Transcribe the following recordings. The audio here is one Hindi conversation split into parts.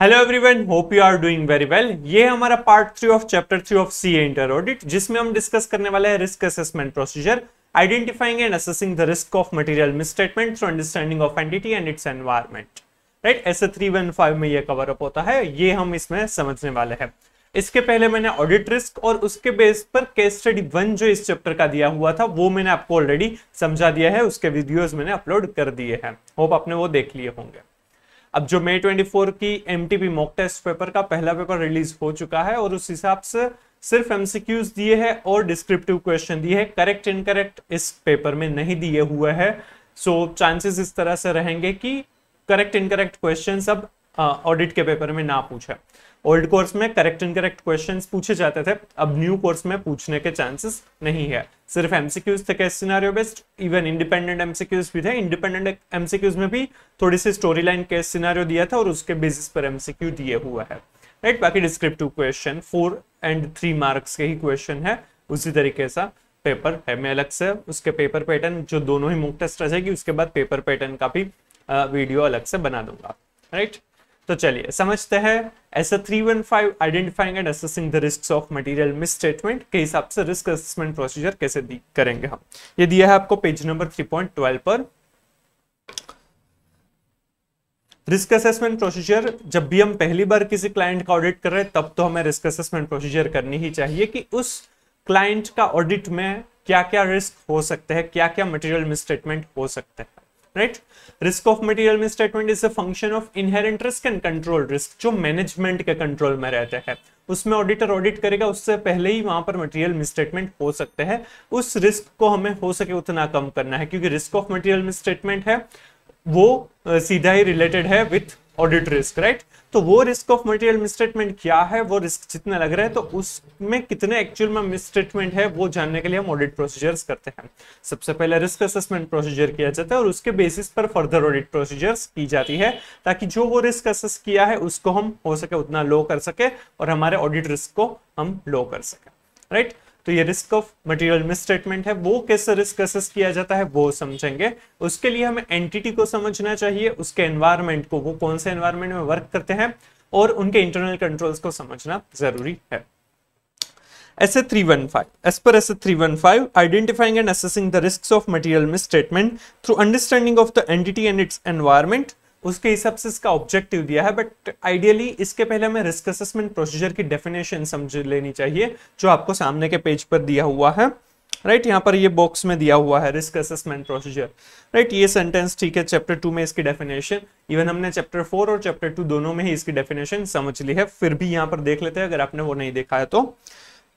Hello everyone hope you are doing very well ये हमारा part three of chapter three of C inter audit जिसमें हम डिस्कस करने वाले हैं risk assessment procedure identifying and assessing the risk of material misstatement through understanding of entity and its environment right ऐसे थ्री वन फाइव में ये कवर अप होता है, ये हम इसमें समझने वाले हैं। इसके पहले मैंने ऑडिट रिस्क और उसके बेस पर केस स्टडी वन जो इस चैप्टर का दिया हुआ था, वो मैंने आपको ऑलरेडी समझा दिया है, उसके वीडियोस मैंने अपलोड कर दिए हैं। होप आपने वो देख लिए होंगे। अब जो मई 24 की एम मॉक टेस्ट पेपर का पहला पेपर रिलीज़ हो चुका है और उस हिसाब से सिर्फ़ एमसीक्यूज दिए हैं और डिस्क्रिप्टिव क्वेश्चन दिए हैं। करेक्ट इनकरेक्ट इस पेपर में नहीं दिए हुए हैं। सो चांसेस इस तरह से रहेंगे कि करेक्ट इनकरेक्ट क्वेश्चन अब ऑडिट के पेपर में ना पूछे। ओल्ड कोर्स में करेक्ट एंड करेक्ट क्वेश्चंस पूछे जाते थे। अब न्यू कोर्स में पूछने के चांसेस नहीं है। सिर्फ़ एमसीक्यूज थे case scenario based even independent MCQs भी थे। इंडिपेंडेंट एमसीक्यूज में भी थोड़ी सी स्टोरी लाइन केस सिनारियो दिया था और उसके बेसिस पर एमसीक्यू दिए हुआ है। राइट बाकी descriptive question four and three marks के ही क्वेश्चन है। उसी तरीके से पेपर है। मैं अलग से उसके पेपर पैटर्न जो दोनों ही मुक टेस्ट रह जाएगी, उसके बाद पेपर पैटर्न का भी वीडियो अलग से बना दूँगा। राइट तो चलिए, समझते हैं। ऐसा three one five identifying and assessing the risk of material misstatement के हिसाब से रिस्क असेसमेंट प्रोसीजर कैसे करेंगे हम। ये दिया है आपको page number three point twelve पर। रिस्क असेसमेंट प्रोसीजर जब भी हम पहली बार किसी क्लाइंट का ऑडिट कर रहे हैं, तब तो हमें रिस्क असेसमेंट प्रोसीजर करनी ही चाहिए कि उस क्लाइंट का ऑडिट में क्या क्या रिस्क हो सकते हैं क्या क्या मटेरियल मिसस्टेटमेंट हो सकते हैं। Right risk of material misstatement is a function of inherent risk and control risk जो मैनेजमेंट के कंट्रोल में रहते हैं। उसमें ऑडिटर ऑडिट करेगा, उससे पहले ही वहाँ पर मटेरियल मिसस्टेटमेंट हो सकते हैं। उस रिस्क को हमें हो सके उतना कम करना है, क्योंकि रिस्क ऑफ़ मटेरियल मिसस्टेटमेंट है, वो सीधा ही रिलेटेड है विथ ऑडिट रिस्क राइट तो वो रिस्क ऑफ़ मटेरियल मिसस्टेटमेंट क्या है? वो रिस्क जितना लग रहा है तो उसमें कितने एक्चुअल में मिसस्टेटमेंट है, वो जानने के लिए हम ऑडिट प्रोसीजर्स करते हैं। सबसे पहले रिस्क असेसमेंट प्रोसीजर किया जाता है और उसके बेसिस पर फर्दर ऑडिट प्रोसीजर्स की जाती है, ताकि जो वो रिस्क असेस किया है, उसको हम हो सके उतना लो कर सके और हमारे ऑडिट रिस्क को हम लो कर सके राइट तो ये रिस्क ऑफ़ मटेरियल मिसस्टेटमेंट है वो कैसे रिस्क असेस किया जाता है वो समझेंगे उसके लिए हमें एंटिटी को समझना चाहिए उसके एनवायरमेंट को वो कौन से एनवायरमेंट में वर्क करते हैं और उनके इंटरनल कंट्रोल्स को समझना ज़रूरी है SA 315. As per SA 315, identifying and assessing the risks of material misstatement through understanding of the entity and its environment उसके हिसाब से इसका ऑब्जेक्टिव दिया है बट आइडियली इसके पहले हमें रिस्क असेसमेंट प्रोसीजर की डेफिनेशन समझ लेनी चाहिए जो आपको सामने के पेज पर दिया हुआ है। राइट right, यहाँ पर ये बॉक्स में दिया हुआ है रिस्क असेसमेंट प्रोसीजर राइट ये सेंटेंस ठीक है चैप्टर टू में इसकी डेफिनेशन इवन हमने चैप्टर फोर और चैप्टर टू दोनों में ही इसकी डेफिनेशन समझ ली है फिर भी यहाँ पर देख लेते हैं अगर आपने वो नहीं देखा है तो।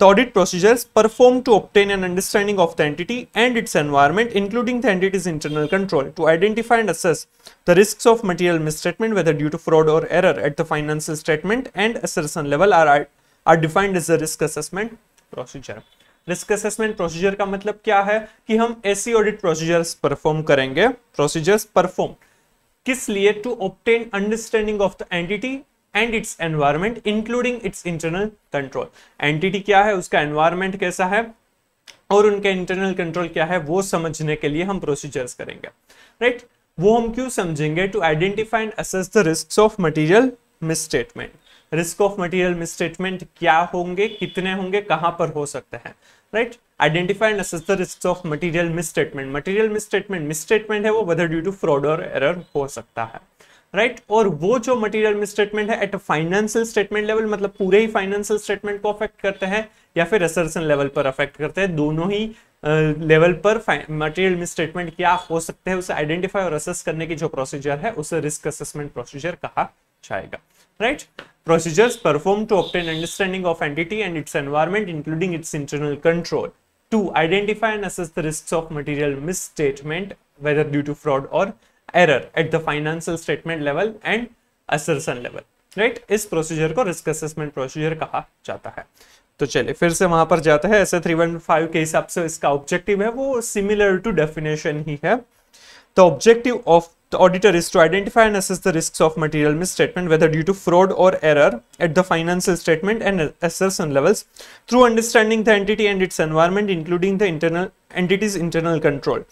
The audit procedures performed to obtain an understanding of the entity and its environment, including the entity's internal control, to identify and assess the risks of material misstatement, whether due to fraud or error at the financial statement and assertion level, are, are defined as a risk assessment procedure. Risk assessment procedure का मतलब क्या है कि हम ऐसी ऑडिट प्रोसीजर्स परफॉर्म करेंगे प्रोसीजर्स परफॉर्म किस लिए to obtain understanding of the entity and its environment including its internal control entity क्या है? उसका एनवायरमेंट कैसा है? और उनके इंटरनल कंट्रोल क्या है? वो समझने के लिए हम प्रोसीजर्स करेंगे। Right right? वो हम क्यों समझेंगे? To identify and assess the risk of material misstatement risk of material misstatement क्या होंगे? कितने होंगे? कहाँ पर हो सकते हैं? Right identify and assess the risk of material misstatement material misstatement misstatement है वो वेदर ड्यू टू फ्रॉड और एरर हो सकता है। Right right? और वो जो मटेरियल मिसस्टेटमेंट है एट फाइनेंशियल स्टेटमेंट लेवल मतलब पूरे ही फाइनेंशियल स्टेटमेंट को अफेक्ट करते हैं, या फिर असर्सन लेवल पर अफेक्ट करते हैं, दोनों ही लेवल पर मटेरियल मिसस्टेटमेंट क्या हो सकते हैं, उसे आइडेंटिफाई और असेस करने की जो प्रोसीजर है, उसे रिस्क असेसमेंट प्रोसीजर कहा जाएगा। Right procedures perform to obtain understanding of entity and its environment including its internal control to identify and assess the risk of material misstatement whether due to fraud और error at the financial statement level and assertion level right इस प्रोसीजर को रिस्क असेसमेंट प्रोसीजर कहा जाता है। तो चलिए, फिर से वहाँ पर जाते हैं। एस थ्री वन फाइव के हिसाब से इसका ऑब्जेक्टिव है, वो सिमिलर टू डेफिनेशन ही है। The objective of the auditor is to identify and assess the risk of material misstatement whether due to fraud और error at the financial statement and assertion levels through understanding the entity and its environment including the internal entities internal control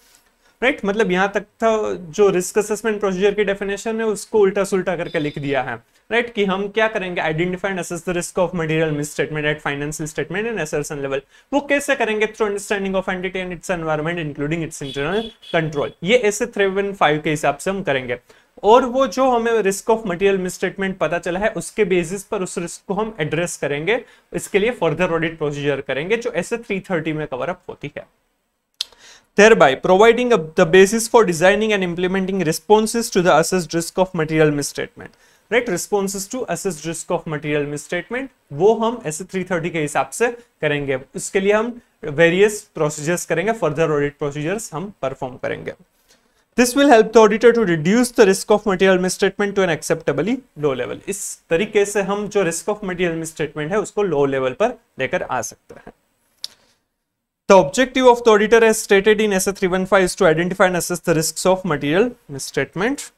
right मतलब यहाँ तक था जो रिस्क असेसमेंट प्रोसीजर की डेफिनेशन है, उसको उल्टा सुल्टा करके लिख दिया है। Right right? कि हम क्या करेंगे? Identify and assess the risk of material misstatement at financial statement and assertion level वो कैसे करेंगे? Through understanding of entity and its environment including its internal control ये ऐसे थ्री वन फाइव के हिसाब से हम करेंगे। और वो जो हमें रिस्क ऑफ़ मटेरियल मिसस्टेटमेंट पता चला है, उसके बेसिस पर उस रिस्क को हम एड्रेस करेंगे। इसके लिए फर्दर ऑडिट प्रोसीजर करेंगे, जो ऐसे 330 में कवर अप होती है। Thereby providing the basis for designing and implementing responses to the assessed risk of material misstatement right responses to assess risk of material misstatement वो हम ऐसे 330 के हिसाब से करेंगे उसके लिए हम वेरियस प्रोसीजर्स करेंगे फर्दर ऑडिट प्रोसीजर्स हम परफॉर्म करेंगे This will help the auditor to reduce the risk of material misstatement to an acceptably low level. इस तरीके से हम जो risk of material misstatement है उसको low level पर लेकर आ सकते हैं The objective of the auditor as stated in SA 315 is to identify and assess the risks of material misstatement.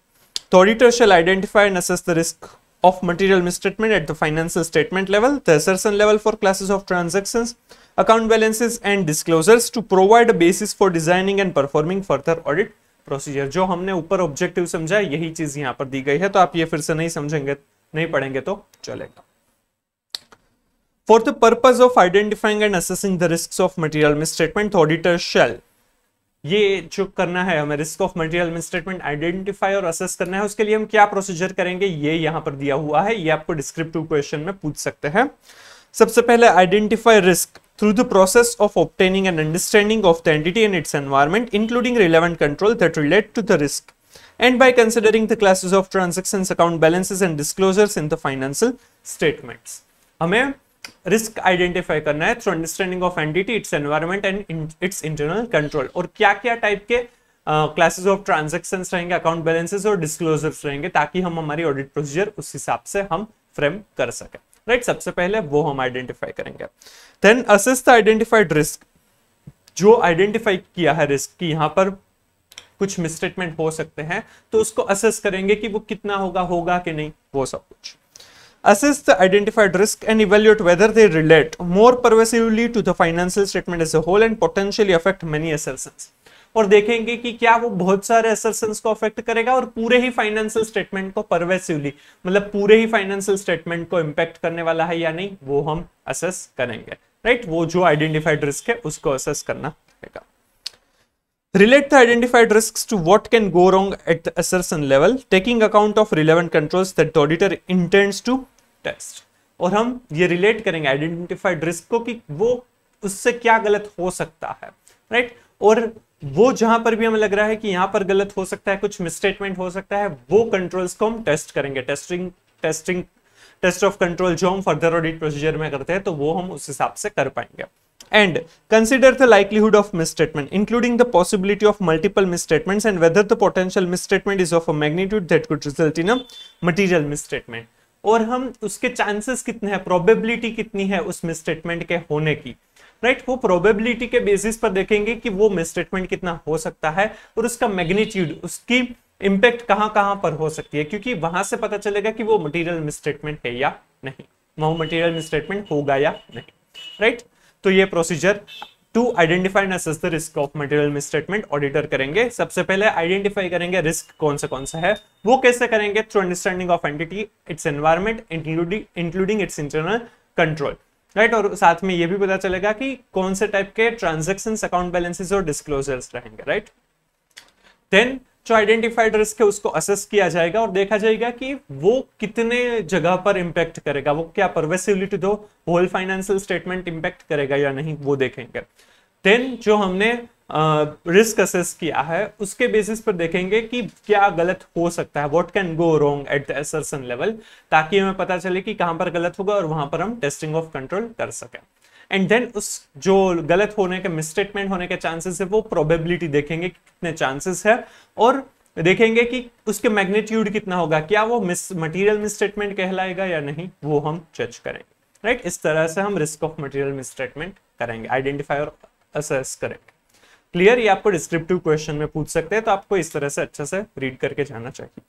The auditor shall identify and assess the risk of material misstatement at the financial statement level, the assertion level for classes of transactions, account balances and disclosures to provide a basis for designing and performing further audit procedure जो हमने ऊपर ऑब्जेक्टिव समझा यही चीज़ यहाँ पर दी गई है तो आप ये फिर से नहीं समझेंगे नहीं पढ़ेंगे तो चलेगा For the purpose of identifying and assessing the risks of material misstatement, the auditor shall ये जो करना है हमें risk of material misstatement identify और असेस करना है उसके लिए हम क्या प्रोसीजर करेंगे ये यहाँ पर दिया हुआ है ये आपको डिस्क्रिप्टिव क्वेश्चन में पूछ सकते हैं। सबसे पहले identify risk through the process of obtaining and understanding of the entity and its environment including relevant control that relate to the risk and by considering the classes of transaction account balances and disclosures in the financial statements हमें रिस्क आइडेंटिफाई करना है through understanding of entity its environment and its internal control और क्या क्या टाइप के क्लासेस ऑफ़ ट्रांजेक्शन रहेंगे अकाउंट बैलेंसेस और डिस्क्लोजर्स रहेंगे, ताकि हम हमारी ऑडिट प्रोसीजर उस हिसाब से हम फ्रेम कर सकें। Right right? सबसे पहले वो हम आइडेंटिफाई करेंगे। Then assess the identified risk जो आइडेंटिफाई किया है रिस्क की यहाँ पर कुछ मिसस्टेटमेंट हो सकते हैं तो उसको असेस करेंगे कि वो कितना होगा होगा कि नहीं, वो सब कुछ। assess the identified risk and evaluate whether they relate more pervasively to the financial statement as a whole and potentially affect many assertions. और देखेंगे कि क्या वो बहुत सारे assertions को अफेक्ट करेगा और पूरे ही फाइनेंशियल स्टेटमेंट को परवेसिवली मतलब पूरे ही फाइनेंशियल स्टेटमेंट को इम्पैक्ट करने वाला है या नहीं, वो हम असेस करेंगे राइट वो जो आइडेंटिफाइड रिस्क है, उसको असेस करना पड़ेगा relate the identified risk to what can go wrong at the level taking account of relevant control that auditor intends to test. और हम ये रिलेट करेंगे आइडेंटिफाइड रिस्क को कि वो उससे क्या गलत हो सकता है राइट और वो जहाँ पर भी हमें लग रहा है कि यहाँ पर गलत हो सकता है, कुछ मिसस्टेटमेंट हो सकता है, वो कंट्रोल्स को हम टेस्ट करेंगे। Testing testing test of control जो हम फर्दर ऑडिट प्रोसीजर में करते हैं तो वो हम उस हिसाब से कर पाएँगे। And consider the likelihood of misstatement including the possibility of multiple misstatements and whether the potential misstatement is of a magnitude that could result in a material misstatement और हम उसके चांसेस कितने हैं? प्रोबेबिलिटी कितनी है उस मिसस्टेटमेंट के होने की? Right right? वो प्रोबेबिलिटी के बेसिस पर देखेंगे कि वो मिसस्टेटमेंट कितना हो सकता है और उसका मैग्नीट्यूड उसकी इंपैक्ट कहाँ कहाँ पर हो सकती है? क्योंकि वहाँ से पता चलेगा कि वो मटेरियल मिसस्टेटमेंट है या नहीं। वो मटेरियल मिसस्टेटमेंट होगा या नहीं। Right right? तो ये procedure to identify and assess the risk of material misstatement auditor करेंगे। सबसे पहले आइडेंटिफाई करेंगे रिस्क कौन सा कौन सा है। वो कैसे करेंगे? Through understanding of entity its environment including including its internal control right और साथ में ये भी पता चलेगा कि कौन से टाइप के ट्रांजेक्शन अकाउंट बैलेंसेज और डिस्क्लोजर्स रहेंगे। राइट देन जो आइडेंटिफाइड रिस्क है उसको असेस किया जाएगा और देखा जाएगा कि वो कितने जगह पर इंपैक्ट करेगा वो क्या pervasively to the whole financial statement impact करेगा या नहीं वो देखेंगे। देन जो हमने रिस्क uh, असेस किया है उसके बेसिस पर देखेंगे कि क्या गलत हो सकता है what can go wrong at the assertion level ताकि हमें पता चले कि कहाँ पर गलत होगा और वहाँ पर हम टेस्टिंग ऑफ़ कंट्रोल कर सकें। एंड देन उस जो गलत होने के मिसस्टेटमेंट होने के चांसेस है, वो प्रोबेबिलिटी देखेंगे कितने चांसेस है और देखेंगे कि उसके मैग्नीट्यूड कितना होगा। क्या वो मिस मटीरियल मिसस्टेटमेंट कहलाएगा या नहीं, वो हम जज करेंगे। Right right? इस तरह से हम रिस्क ऑफ़ मटीरियल मिसस्टेटमेंट करेंगे आइडेंटिफाई और असेस करेंगे। क्लियर ये आपको डिस्क्रिप्टिव क्वेश्चन में पूछ सकते हैं तो आपको इस तरह से अच्छे से रीड करके जाना चाहिए।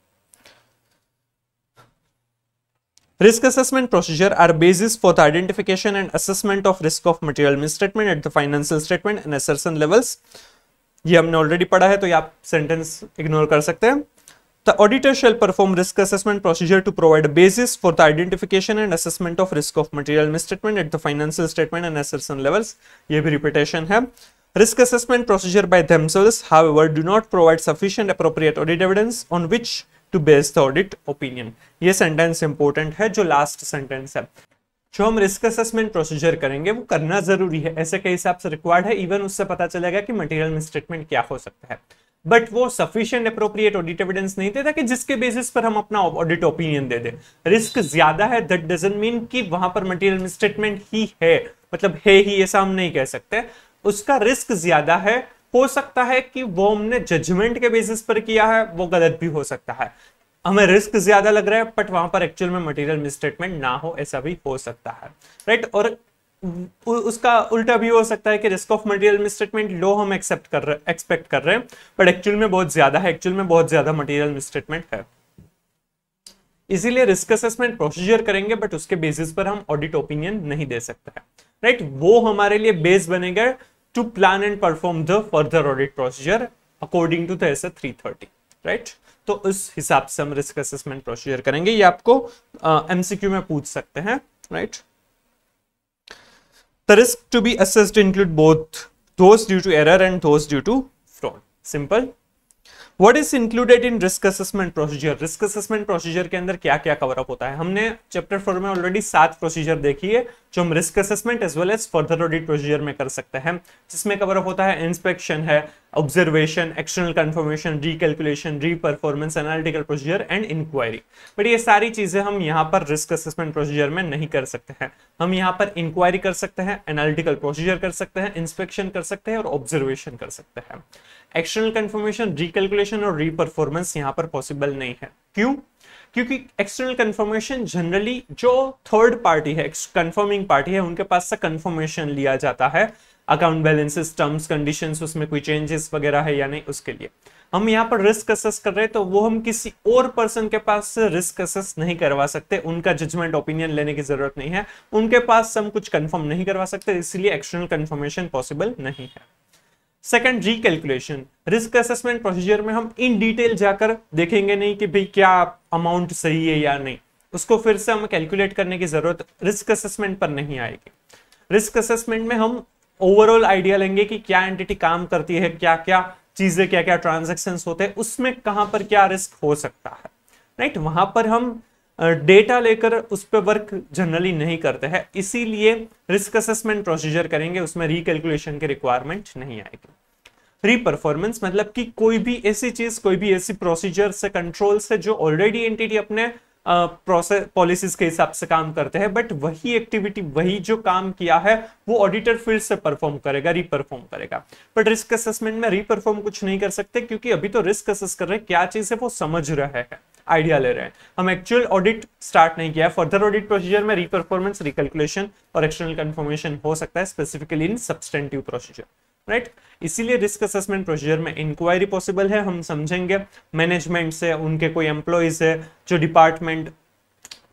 Risk assessment procedure are basis for the identification and assessment of risk of material misstatement at the financial statement and assertion levels. ये हमने ऑलरेडी पढ़ा है तो ये आप सेंटेंस इग्नोर कर सकते हैं The auditor shall perform risk assessment procedure to provide a basis for the identification and assessment of risk of material misstatement at the financial statement and assertion levels. ये भी repetition है. Risk assessment procedure by themselves, however, do not provide sufficient appropriate audit evidence on which to base the audit opinion. ये sentence important है, जो last sentence है. जो हम रिस्क असेसमेंट प्रोसीजर करेंगे, वो करना ज़रूरी है। ऐसे के हिसाब से रिक्वायर्ड है इवन उससे पता चलेगा कि मटेरियल मिसस्टेटमेंट क्या हो सकता है। बट वो सफिशियंट अप्रोप्रिएट ऑडिट एविडेंस नहीं देता कि जिसके बेसिस पर हम अपना ऑडिट ओपिनियन दे दे। रिस्क ज़्यादा है दैट डजेंट मीन कि वहाँ पर मटेरियल मिसस्टेटमेंट ही है। मतलब है ही ऐसा हम नहीं कह सकते। उसका रिस्क ज़्यादा है हो सकता है कि वो हमने जजमेंट के बेसिस पर किया है, वो गलत भी हो सकता है। हमें रिस्क ज़्यादा लग रहा है बट वहाँ पर एक्चुअल में मटेरियल मिसस्टेटमेंट ना हो, ऐसा भी हो सकता है। राइट और उसका उल्टा भी हो सकता है कि risk of material misstatement low हम एक्सेप्ट कर रहे एक्सपेक्ट कर रहे हैं बट एक्चुअल में बहुत ज़्यादा है एक्चुअल में बहुत ज़्यादा मटेरियल मिसस्टेटमेंट है। इसीलिए रिस्क असेसमेंट प्रोसीजर करेंगे बट उसके बेसिस पर हम ऑडिट ओपिनियन नहीं दे सकते राइट वो हमारे लिए बेस बनेगा to plan and perform the further audit procedure according to the S three thirty right तो उस हिसाब से हम रिस्क असेसमेंट प्रोसीजर करेंगे ये आपको एमसीक्यू में पूछ सकते हैं right the risk to be assessed include both those due to error and and those due to fraud. Simple. What is included in risk assessment procedure? Risk assessment procedure के अंदर क्या क्या कवर अप होता है? हमने चैप्टर फोर में ऑलरेडी सात प्रोसीजर देखी है, जो हम risk assessment as well as further audit procedure में कर सकते हैं। जिसमें कवर अप होता है इंस्पेक्शन है observation external confirmation recalculation reperformance analytical procedure and inquiry but ये सारी चीज़ें हम यहाँ पर रिस्क असेसमेंट प्रोसीजर में नहीं कर सकते हैं। हम यहाँ पर इंक्वायरी कर सकते हैं एनालिटिकल प्रोसीजर कर सकते हैं इंस्पेक्शन कर सकते हैं और ऑब्जर्वेशन कर सकते हैं। एक्सटर्नल कंफर्मेशन रिकैलकुलेशन और री परफॉर्मेंस यहाँ पर पॉसिबल नहीं है। क्यों? क्योंकि एक्सटर्नल कंफर्मेशन जनरली जो थर्ड पार्टी है कंफर्मिंग पार्टी है, उनके पास से कंफर्मेशन लिया जाता है। अकाउंट बैलेंसेस टर्म्स कंडीशंस उसमें कोई चेंजेस वगैरह है या नहीं, उसके लिए। हम यहाँ पर रिस्क असेस कर रहे हैं तो वो हम किसी और पर्सन के पास से रिस्क असेस नहीं करवा सकते। उनका जजमेंट ओपिनियन लेने की ज़रूरत नहीं है। उनके पास हम कुछ कंफर्म नहीं करवा सकते, इसलिए एक्सटर्नल कंफर्मेशन पॉसिबल नहीं है। Second recalculation risk assessment procedure में हम इन डिटेल जाकर देखेंगे नहीं कि भाई क्या अमाउंट सही है या नहीं। उसको फिर से हमें कैलकुलेट करने की ज़रूरत रिस्क असेसमेंट पर नहीं आएगी। रिस्क असेसमेंट में हम ओवरऑल आइडिया लेंगे कि क्या एंटिटी काम करती है क्या क्या चीज़ें क्या क्या ट्रांजेक्शन होते हैं, उसमें कहाँ पर क्या रिस्क हो सकता है। राइट? वहाँ पर हम डेटा लेकर उस पर वर्क जनरली नहीं करते हैं। इसीलिए रिस्क असेसमेंट प्रोसीजर करेंगे, उसमें रिकैलकुलेशन की रिक्वायरमेंट नहीं आएगी। री परफॉर्मेंस मतलब कि कोई भी ऐसी चीज़, कोई भी ऐसी प्रोसीजर से कंट्रोल से जो ऑलरेडी एंटिटी अपने प्रोसेस पॉलिसीज़ के हिसाब से काम करते हैं बट वही एक्टिविटी वही जो काम किया है, वो ऑडिटर फिर से परफॉर्म करेगा रीपरफॉर्म करेगा। बट रिस्क असेसमेंट में रीपरफॉर्म कुछ नहीं कर सकते, क्योंकि अभी तो रिस्क असेस कर रहे हैं, क्या चीज़ है वो समझ रहे हैं आइडिया ले रहे हैं। हम एक्चुअल ऑडिट स्टार्ट नहीं किया फर्दर ऑडिट प्रोसीजर में रीपरफॉर्मेंस रिकैलकुलेशन और एक्सटर्नल कंफर्मेशन हो सकता है specifically in substantive procedure right इसीलिए रिस्क असेसमेंट प्रोसीजर में इंक्वायरी पॉसिबल है, हम समझेंगे। मैनेजमेंट से, उनके कोई एम्प्लॉयज़ है जो डिपार्टमेंट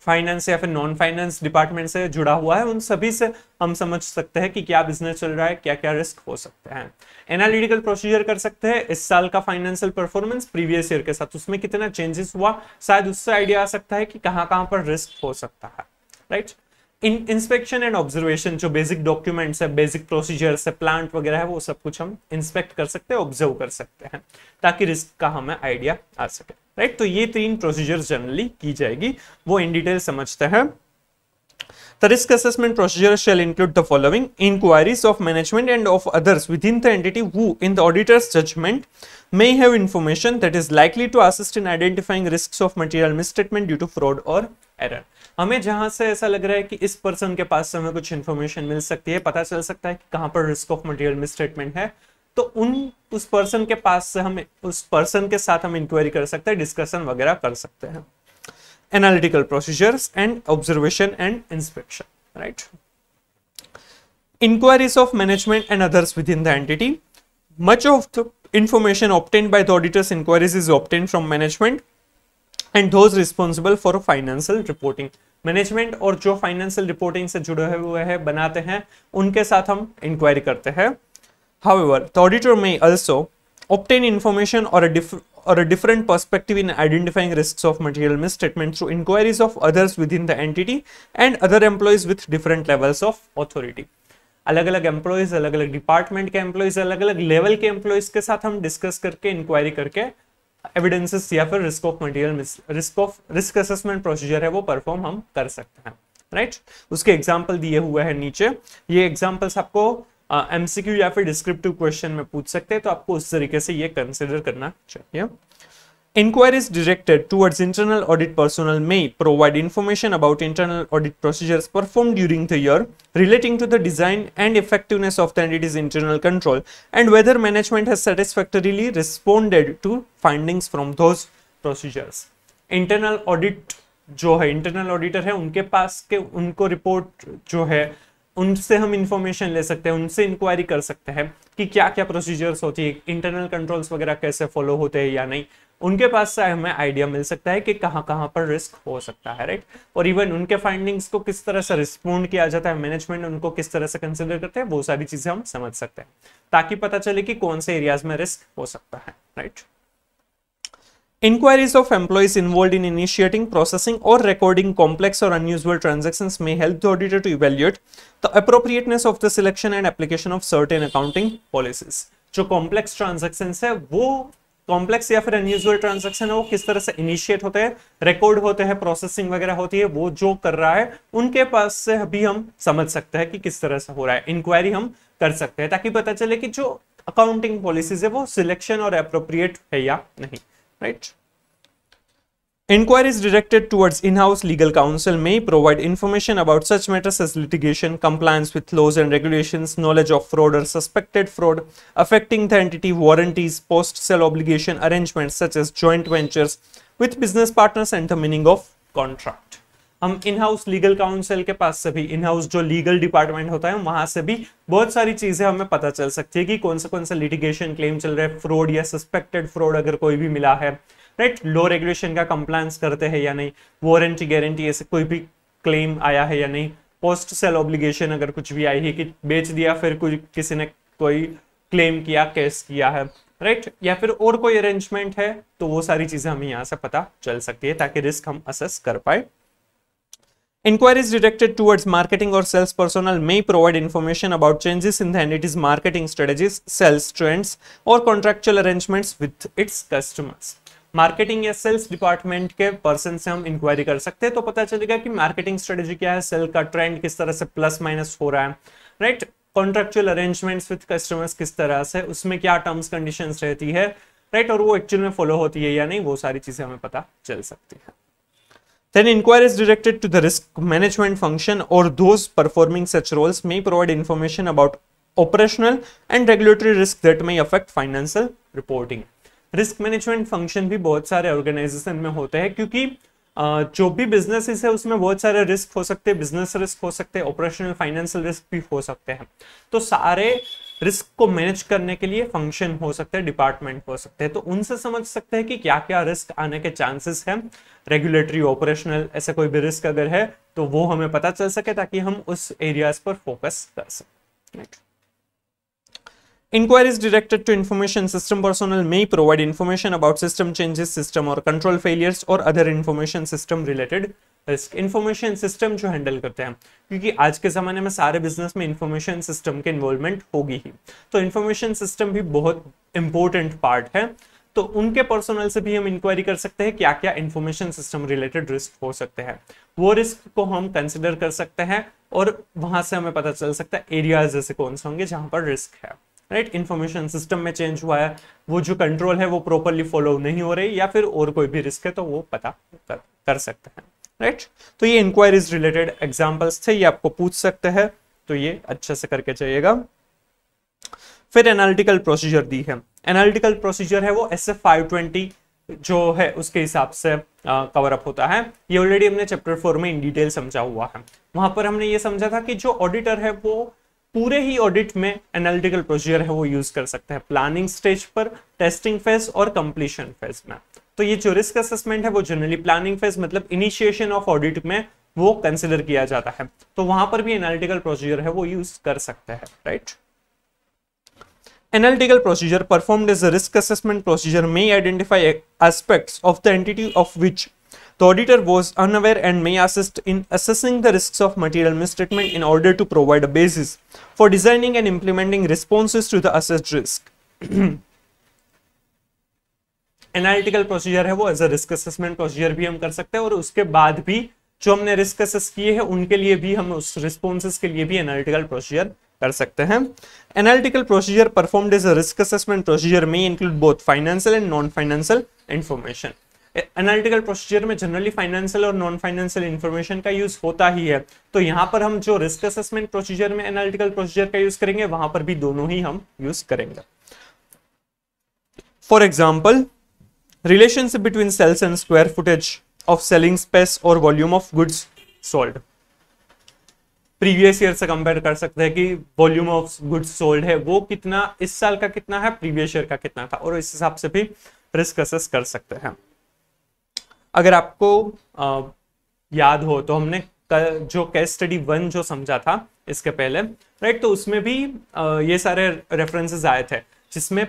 फाइनेंस या फिर नॉन फाइनेंस डिपार्टमेंट से जुड़ा हुआ है, उन सभी से हम समझ सकते हैं कि क्या बिज़नेस चल रहा है क्या क्या रिस्क हो सकते हैं। एनालिटिकल प्रोसीजर कर सकते हैं। इस साल का फाइनेंशियल परफॉर्मेंस प्रीवियस ईयर के साथ, उसमें कितना चेंजेस हुआ, शायद उससे आइडिया आ सकता है कि कहाँ कहाँ पर रिस्क हो सकता है। Right in inspection and observation जो बेसिक डॉक्यूमेंट्स है बेसिक प्रोसीजर्स है प्लांट वगैरह है, वो सब कुछ हम इंस्पेक्ट कर सकते हैं ऑब्ज़र्व कर सकते हैं, ताकि रिस्क का हमें आइडिया आ सके राइट तो ये तीन प्रोसीजर्स जनरली की जाएगी, वो इन डिटेल समझते हैं। The risk assessment procedure shall include the following inquiries of management and of others within the entity who, in the auditor's judgment, may have information that is likely to assist in identifying risks of material misstatement due to fraud or error. हमें जहाँ से ऐसा लग रहा है कि इस पर्सन के पास से हमें कुछ इन्फॉर्मेशन मिल सकती है पता चल सकता है कि कहाँ पर रिस्क ऑफ़ मटेरियल मिसस्टेटमेंट है तो उन उस पर्सन के पास से हम उस पर्सन के साथ हम इंक्वायरी कर सकते हैं डिस्कशन वगैरह कर सकते हैं Analytical procedures and observation and inspection right inquiries of management and others within the entity. Much of the information obtained by the auditor's inquiries is obtained from management and those responsible for financial reporting. Management और जो फाइनेंशियल रिपोर्टिंग से जुड़े हुए हैं बनाते हैं उनके साथ हम इंक्वायरी करते हैं However, the auditor may also obtain information or a diff Or a different perspective in identifying risks of material misstatement through inquiries of others within the entity and other employees with different levels of authority अलग अलग एम्प्लॉयज़ अलग अलग डिपार्टमेंट के एम्प्लॉयज़ अलग अलग लेवल के एम्प्लॉयज़ के साथ हम डिस्कस करके इंक्वायरी करके एविडेंसेस या फिर risk of material risk of risk assessment procedure है वो परफॉर्म हम कर सकते हैं राइट right? उसके एग्ज़ाम्पल दिए हुए हैं नीचे ये एग्जाम्पल्स आपको एमसीक्यू uh, या फिर डिस्क्रिप्टिव क्वेश्चन में पूछ सकते हैं तो आपको उस तरीके से ये कंसिडर करना चाहिए। Inquiries directed towards internal audit personnel may provide information about internal audit procedures perform during the year relating to the design and effectiveness of the entity's internal control and whether management has satisfactorily responded to findings from those procedures internal audit जो है इंटरनल ऑडिटर है उनके पास के उनको रिपोर्ट जो है उनसे हम इंफॉर्मेशन ले सकते हैं, उनसे इंक्वायरी कर सकते हैं कि क्या क्या प्रोसीजर्स होती है इंटरनल कंट्रोल्स वगैरह कैसे फॉलो होते हैं या नहीं। उनके पास से हमें आइडिया मिल सकता है कि कहाँ कहाँ पर रिस्क हो सकता है राइट और इवन उनके फाइंडिंग्स को किस तरह से रिस्पोंड किया जाता है मैनेजमेंट उनको किस तरह से कंसिडर करते हैं, वो सारी चीज़ें हम समझ सकते हैं, ताकि पता चले कि कौन से एरियाज़ में रिस्क हो सकता है right Inquiries of employees involved in initiating, processing, or recording complex or unusual transactions may help the auditor to evaluate the appropriateness of the selection and application of certain accounting policies. जो complex transactions है वो कॉम्प्लेक्स या फिर अनयूजुअल ट्रांजेक्शन है वो किस तरह से इनिशिएट होते हैं रिकॉर्ड होते हैं प्रोसेसिंग वगैरह होती है वो जो कर रहा है उनके पास से अभी हम समझ सकते हैं कि किस तरह से हो रहा है इंक्वायरी हम कर सकते हैं ताकि पता चले कि जो अकाउंटिंग पॉलिसीज़ है वो सिलेक्शन और अप्रोप्रिएट है या नहीं right? Inquiries directed towards in-house legal counsel may provide information about such matters as litigation, compliance with laws and regulations, knowledge of fraud or suspected fraud, affecting the entity, warranties, post-sale obligation arrangements such as joint ventures with business partners and the meaning of contract. हम इन हाउस लीगल काउंसिल के पास से भी इन हाउस जो लीगल डिपार्टमेंट होता है, वहाँ से भी बहुत सारी चीज़ें हमें पता चल सकती है कि कौन सा कौन सा लिटिगेशन क्लेम चल रहा है फ्रॉड या सस्पेक्टेड फ्रॉड अगर कोई भी मिला है राइट लो रेगुलेशन का कंप्लायंस करते हैं या नहीं वारंटी गारंटी ऐसे कोई भी क्लेम आया है या नहीं पोस्ट सेल ऑब्लिगेशन अगर कुछ भी आई है कि बेच दिया, फिर कोई किसी ने कोई क्लेम किया केस किया है राइट right? या फिर और कोई अरेंजमेंट है तो वो सारी चीज़ें हमें यहाँ से पता चल सकती है ताकि रिस्क हम असेस कर पाए Inquiries directed towards marketing or sales personnel may provide information about changes in the entity's marketing strategies, sales trends, or contractual arrangements with its customers. Marketing या सेल्स डिपार्टमेंट के पर्सन से हम इंक्वायरी कर सकते हैं तो पता चलेगा कि मार्केटिंग स्ट्रेटेजी क्या है सेल का ट्रेंड किस तरह से प्लस माइनस हो रहा है right contractual arrangements with customers किस तरह से उसमें क्या टर्म्स कंडीशंस रहती है राइट और वो एक्चुअल में फॉलो होती है या नहीं वो सारी चीज़ें हमें पता चल सकती है Then inquiries directed to the risk management function or those performing such roles may provide information about operational and regulatory risk that may affect financial reporting. Risk management function भी बहुत सारे ऑर्गेनाइजेशन में होते हैं क्योंकि जो भी बिज़नेस है उसमें बहुत सारे रिस्क हो सकते हैं बिज़नेस रिस्क हो सकते हैं ऑपरेशनल फाइनेंशियल रिस्क भी हो सकते हैं तो सारे रिस्क को मैनेज करने के लिए फ़ंक्शन हो सकते हैं डिपार्टमेंट हो सकते हैं। तो उनसे समझ सकते हैं कि क्या क्या रिस्क आने के चांसेस हैं। रेगुलेटरी ऑपरेशनल ऐसा कोई भी रिस्क अगर है तो वो हमें पता चल सके ताकि हम उस एरियाज़ पर फोकस कर सकें। Inquiries directed to information system personnel may provide information about system changes system और कंट्रोल फेलियर्स और other information system related risk information system जो हैंडल करते हैं क्योंकि आज के ज़माने में सारे बिज़नेस में इंफॉर्मेशन सिस्टम के इन्वॉल्वमेंट होगी ही। तो इन्फॉर्मेशन सिस्टम भी बहुत इंपॉर्टेंट पार्ट है। तो उनके पर्सनल से भी हम इंक्वायरी कर सकते हैं क्या क्या इंफॉर्मेशन सिस्टम रिलेटेड रिस्क हो सकते हैं। वो रिस्क को हम कंसिडर कर सकते हैं और वहाँ से हमें पता चल सकता है एरियाज़ जैसे कौन से होंगे जहाँ पर रिस्क है। राइट इंफॉर्मेशन सिस्टम में चेंज हुआ है वो जो कंट्रोल है वो प्रॉपरली फॉलो नहीं हो रही या फिर और कोई भी रिस्क है तो वो पता कर, कर सकते हैं। राइट तो ये इंक्वायरीज रिलेटेड एग्जाम्पल्स थे, ये आपको पूछ सकते हैं। तो ये अच्छे से करके चाहिएगा फिर एनालिटिकल प्रोसीजर दी है। एनालिटिकल प्रोसीजर है वो एस एफ़ फाइव ट्वेंटी जो है, उसके हिसाब से कवर अप होता है। ये ऑलरेडी हमने चैप्टर फोर में इन डिटेल समझा हुआ है। वहाँ पर हमने ये समझा था कि जो ऑडिटर है वो पूरे ही ऑडिट में एनालिटिकल प्रोसीजर है वो यूज़ कर सकते हैं। प्लानिंग स्टेज पर टेस्टिंग फ़ेज़ और कंप्लीशन फ़ेज़ में। तो ये जो रिस्क असेसमेंट है वो जनरली प्लानिंग फ़ेज़ मतलब इनिशिएशन ऑफ़ ऑडिट में वो कंसिडर किया जाता है तो वहाँ पर भी एनालिटिकल प्रोसीजर है वो यूज़ कर सकते हैं right Analytical procedure performed as a risk assessment procedure may identify aspects of the entity of which the auditor was unaware and may assist in assessing the risks of material mistreatment in order to provide a basis for designing and implementing responses to the assessed risk. Analytical procedure है वो as a risk assessment procedure भी हम कर सकते हैं और उसके बाद भी जो हमने रिस्क असेस किए हैं, उनके लिए भी हम उस रिस्पॉन्सेस के लिए भी एनालिटिकल प्रोसीजर कर सकते हैं। Analytical procedure performed as a risk assessment procedure may include both financial and non financial information analytical procedure में जनरली फाइनेंशियल और नॉन फाइनेंशियल इंफॉर्मेशन का यूज़ होता ही है। तो यहाँ पर हम जो रिस्क असेसमेंट प्रोसीजर में एनालिटिकल प्रोसीजर का यूज़ करेंगे, वहाँ पर भी दोनों ही हम यूज़ करेंगे। For example relationship between cells and square footage of selling space or volume of goods sold. Previous year से कंपेयर कर सकते हैं कि वॉल्यूम ऑफ़ गुड्स सोल्ड है, वो कितना, इस साल का कितना है प्रीवियस ईयर का कितना था, और इस हिसाब से भी रिस्क असेस कर सकते हैं। अगर आपको याद हो तो हमने जो केस स्टडी वन जो समझा था, इसके पहले राइट तो उसमें भी ये सारे रेफरेंसेस आए थे, जिसमें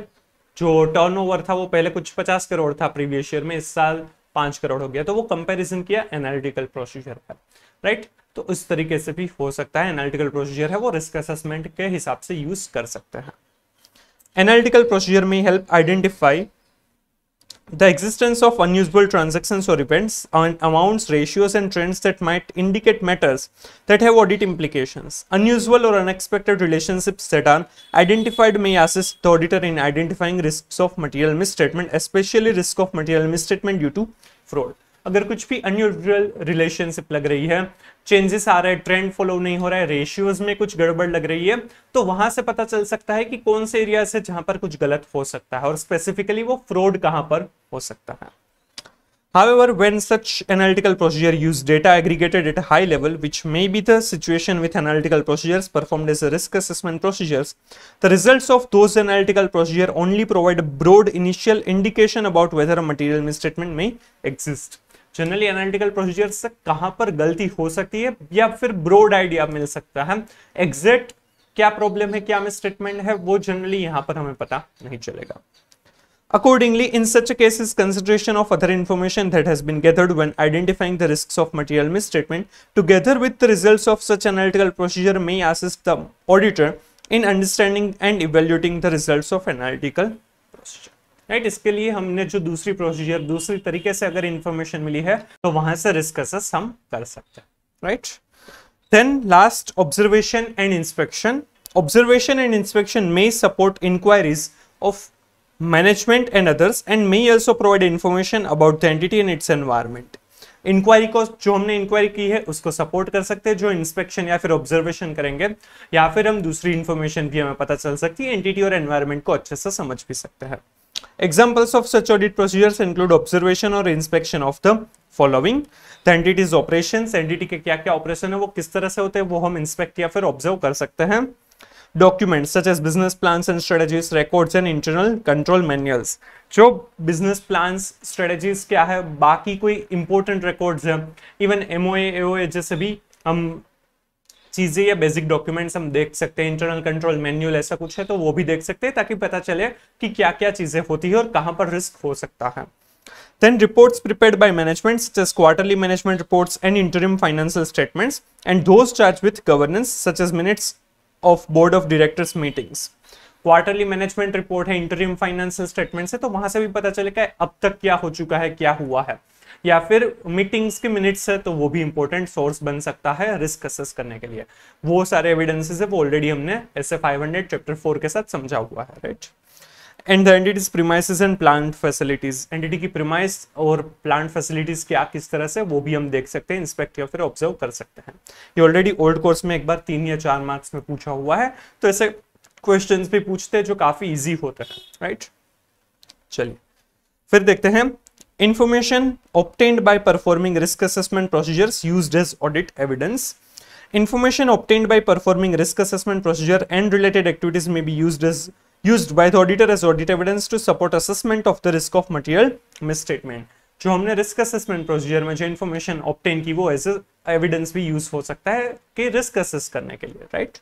जो टर्नओवर था वो पहले कुछ पचास करोड़ था प्रीवियस ईयर में, इस साल पाँच करोड़ हो गया। तो वो कंपैरिजन किया एनालिटिकल प्रोसीजर पर राइट तो इस तरीके से भी हो सकता है एनालिटिकल प्रोसीजर है, वो रिस्क असेसमेंट के हिसाब से यूज़ कर सकते हैं। Analytical procedure may help identify The existence of unusual transactions or events on amounts, ratios, and trends that might indicate matters that have audit implications. Unusual or unexpected relationships that are identified may assist the auditor in identifying risks of material misstatement, especially risk of material misstatement due to fraud. अगर कुछ भी अनयूजल रिलेशनशिप लग रही है चेंजेस आ रहे हैं ट्रेंड फॉलो नहीं हो रहा है रेशियोज में कुछ गड़बड़ लग रही है तो वहाँ से पता चल सकता है कि कौन से एरिया से जहाँ पर कुछ गलत हो सकता है और स्पेसिफिकली वो फ्रॉड कहाँ पर हो सकता है However, when such analytical procedure use data aggregated at a high level, which may be the situation with analytical procedures performed as a risk assessment procedures, the results of those analytical procedure only provide a broad initial indication about whether a material misstatement may exist. Generally analytical procedure से कहाँ पर गलती हो सकती है या फिर ब्रॉड आइडिया मिल सकता है एग्जैक्ट क्या प्रॉब्लम है क्या मिसस्टेटमेंट है वो जनरली यहाँ पर हमें पता नहीं चलेगा Accordingly, in such a cases, consideration of other information that has been gathered when identifying the risks of material misstatement, together with the results of such analytical procedure, may assist the auditor in understanding and evaluating the results of analytical procedure. Right इसके लिए हमने जो दूसरी प्रोसीजर दूसरी तरीके से अगर इंफॉर्मेशन मिली है तो वहाँ से रिस्क असेस हम कर सकते हैं। Right then last observation and inspection observation and inspection may support inquiries of management and others and may also provide information about the entity and its environment inquiry को, जो हमने इंक्वायरी की है, उसको सपोर्ट कर सकते हैं, जो इंस्पेक्शन या फिर ऑब्जर्वेशन करेंगे, या फिर हम दूसरी इंफॉर्मेशन भी हमें पता चल सकती है एंटिटी और एनवायरमेंट को अच्छे से समझ भी सकते हैं। Examples of such audit procedures include observation or inspection of the following. The entity's operations, entity के क्या क्या operation है वो किस तरह से होते हैं वो हम inspect या फिर observe कर सकते हैं documents such as business plans and strategies, records and internal control manuals. जो business plans, strategies क्या है बाकी कोई important records है even MOA, AOA जैसे भी हम चीज़ें या बेसिक डॉक्यूमेंट्स हम देख सकते हैं इंटरनल कंट्रोल मैन्यूअल ऐसा कुछ है तो वो भी देख सकते हैं ताकि पता चले कि क्या क्या चीज़ें होती है और कहाँ पर रिस्क हो सकता है Then reports prepared by management such as quarterly management reports and interim financial statements and those charged with governance such as minutes of board of directors meetings. Quarterly management report है इंटरिम फाइनेंशियल स्टेटमेंट्स है तो वहाँ से भी पता चलेगा अब तक क्या हो चुका है क्या हुआ है या फिर मीटिंग्स के मिनट्स है तो वो भी इंपॉर्टेंट सोर्स बन सकता है रिस्क असेस करने के लिए। वो सारे एविडेंसेस है, वो ऑलरेडी हमने ऐसे 500 चैप्टर फोर के साथ समझा हुआ है right and the entity's premises and plant facilities entity की प्रीमाइस और प्लांट फैसिलिटीज़ क्या, किस तरह से, वो भी हम देख सकते हैं इंस्पेक्ट या फिर ऑब्ज़र्व कर सकते हैं। ये ऑलरेडी ओल्ड कोर्स में एक बार तीन या चार मार्क्स में पूछा हुआ है तो ऐसे क्वेश्चंस भी पूछते हैं जो काफ़ी इजी होते हैं राइट चलिए, फिर देखते हैं Information obtained by performing risk assessment procedures used as audit evidence. Information obtained by performing risk assessment procedure and related activities may be used as used by the auditor as audit evidence to support assessment of the risk of material misstatement. जो हमने रिस्क असेसमेंट प्रोसीजर में जो इन्फॉर्मेशन ऑप्टेन की वो एज एविडेंस भी यूज़ हो सकता है कि रिस्क असेस करने के लिए right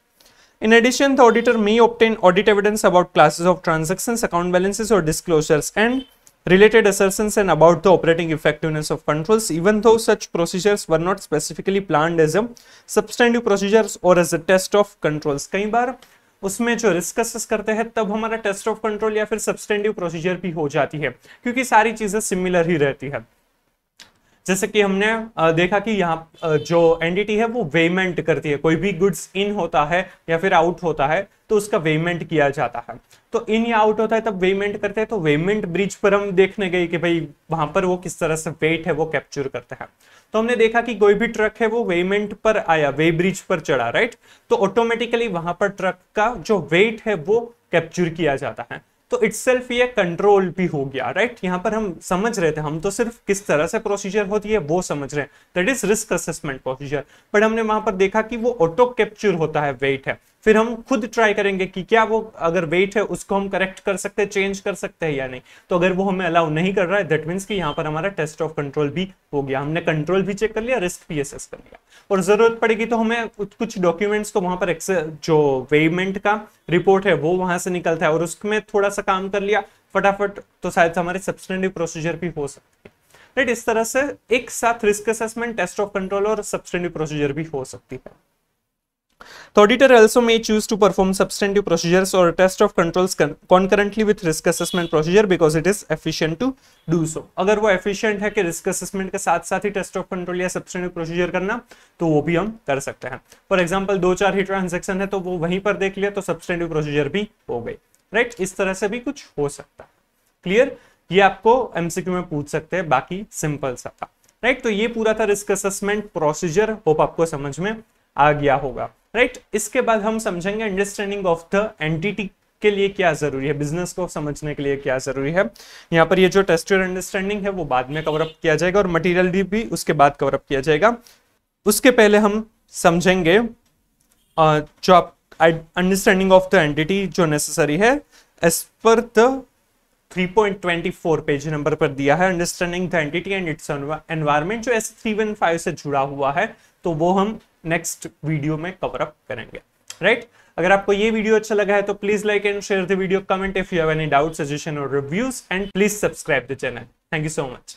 In addition, the auditor may obtain audit evidence about classes of transactions, account balances, or disclosures, and related assertions and about the operating effectiveness of controls, even though such procedures were not specifically planned as a substantive procedures or as a test of controls. कई बार उसमें जो रिस्क असेस करते हैं तब हमारा टेस्ट ऑफ़ कंट्रोल या फिर सब्सटेंटिव प्रोसीजर भी हो जाती है क्योंकि सारी चीज़ें सिमिलर ही रहती है जैसे कि हमने देखा कि यहाँ जो एनडीटी है वो वेमेंट करती है। कोई भी गुड्स इन होता है या फिर आउट होता है तो उसका वेमेंट किया जाता है। तो इन या आउट होता है, तब वेमेंट करते हैं। तो वेमेंट ब्रिज पर हम देखने गए कि भाई, वहाँ पर वो किस तरह से वेट है, वो कैप्चर करते हैं। तो हमने देखा कि कोई भी ट्रक है, वो वेमेंट पर आया वे ब्रिज पर चढ़ा राइट तो ऑटोमेटिकली वहाँ पर ट्रक का जो वेट है, वो कैप्चर किया जाता है। तो इट्सल्फ ये कंट्रोल भी हो गया राइट यहाँ पर हम समझ रहे थे, हम तो सिर्फ़ किस तरह से प्रोसीजर होती है, वो समझ रहे हैं। That is risk assessment procedure but हमने वहाँ पर देखा कि वो ऑटो कैप्चर होता है वेट है। फिर हम खुद ट्राई करेंगे कि क्या वो अगर वेट है, उसको हम करेक्ट कर सकते हैं चेंज कर सकते हैं या नहीं। तो अगर वो हमें अलाउ नहीं कर रहा है दैट मीन्स कि यहाँ पर हमारा टेस्ट ऑफ़ कंट्रोल भी हो गया। हमने कंट्रोल भी चेक कर लिया रिस्क भी एसेस कर लिया। और ज़रूरत पड़ेगी तो हमें कुछ डॉक्यूमेंट्स को वहाँ पर जो वेमेंट का रिपोर्ट है, वो वहाँ से निकलता है और उसमें थोड़ा सा काम कर लिया। फटाफट तो शायद हमारे सब्सटेंटिव प्रोसीजर भी हो सकती है। राइट इस तरह से एक साथ risk assessment test of control और सब्सटेंटिव प्रोसीजर भी हो सकती है। The auditor also may choose to perform substantive procedures or test of controls con concurrently with risk assessment procedure because it is efficient to do so. अगर वो efficient है कि risk assessment के साथ साथ ही test of control या substantive procedure करना तो वो भी हम कर सकते हैं फॉर एग्ज़ाम्पल दो चार ही ट्रांजेक्शन है तो वो वहीं पर देख लिया तो substantive procedure भी हो गई right? इस तरह से भी कुछ हो सकता है क्लियर ये आपको एमसीक्यू में पूछ सकते हैं बाकी सिंपल सा था राइट right? तो ये पूरा था रिस्क असेसमेंट प्रोसीजर होप आपको समझ में आ गया होगा राइट right? इसके बाद हम समझेंगे अंडरस्टैंडिंग ऑफ़ द एंटिटी के लिए क्या ज़रूरी है बिज़नेस को समझने के लिए क्या ज़रूरी है यहाँ पर ये जो टेस्टर अंडरस्टैंडिंग है, वो बाद में कवर अप किया जाएगा और मटेरियल भी उसके बाद कवर अप किया जाएगा उसके पहले हम समझेंगे जो आप अंडरस्टैंडिंग ऑफ़ द एंटिटी जो नेसेसरी है as per the 3.24 page number पर दिया है understanding the entity and its environment जो एस थ्री वन फाइव से जुड़ा हुआ है तो वो हम नेक्स्ट वीडियो में कवर अप करेंगे राइट right? अगर आपको ये वीडियो अच्छा लगा है तो please like and share the video comment if you have any doubt suggestion और reviews and please subscribe the channel thank you so much